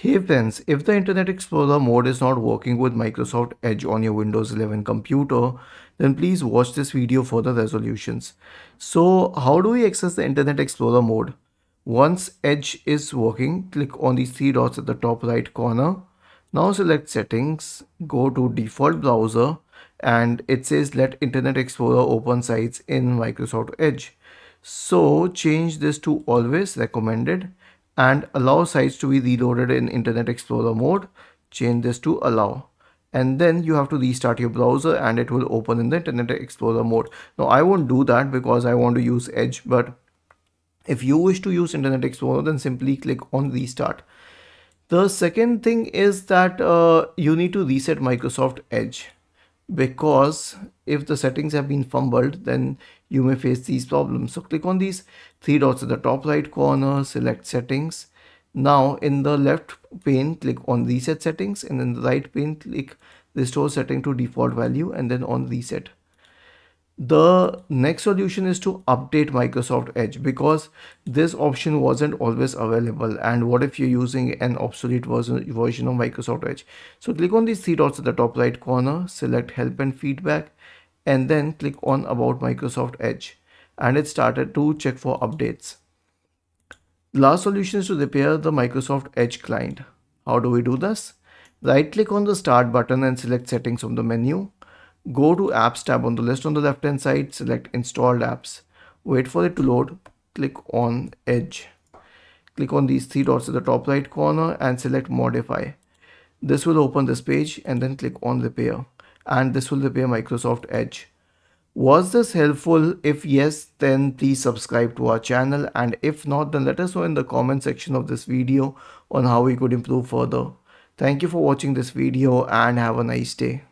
Hey friends, if the Internet Explorer mode is not working with Microsoft Edge on your Windows 11 computer, then please watch this video for the resolutions. So how do we access the Internet Explorer mode? Once Edge is working, click on these three dots at the top right corner. Now select settings, go to default browser and it says let Internet Explorer open sites in Microsoft Edge. So change this to always recommended and allow sites to be reloaded in Internet Explorer mode. Change this to allow and then you have to restart your browser and it will open in the Internet Explorer mode. Now I won't do that because I want to use Edge but if you wish to use Internet Explorer then simply click on restart. The second thing is that uh, you need to reset Microsoft Edge because if the settings have been fumbled then you may face these problems. So click on these three dots at the top right corner select settings. Now in the left pane click on reset settings and in the right pane click restore setting to default value and then on reset the next solution is to update Microsoft Edge because this option wasn't always available and what if you're using an obsolete version, of Microsoft Edge. So click on these three dots at the top right corner, select help and feedback and then click on about Microsoft Edge and it started to check for updates. Last solution is to repair the Microsoft Edge client. How do we do this? Right click on the start button and select settings from the menu Go to apps tab on the list on the left hand side, select installed apps. Wait for it to load, click on Edge. Click on these three dots at the top right corner and select modify. This will open this page and then click on repair and this will repair Microsoft Edge. Was this helpful? If yes, then please subscribe to our channel and if not, then let us know in the comment section of this video on how we could improve further. Thank you for watching this video and have a nice day.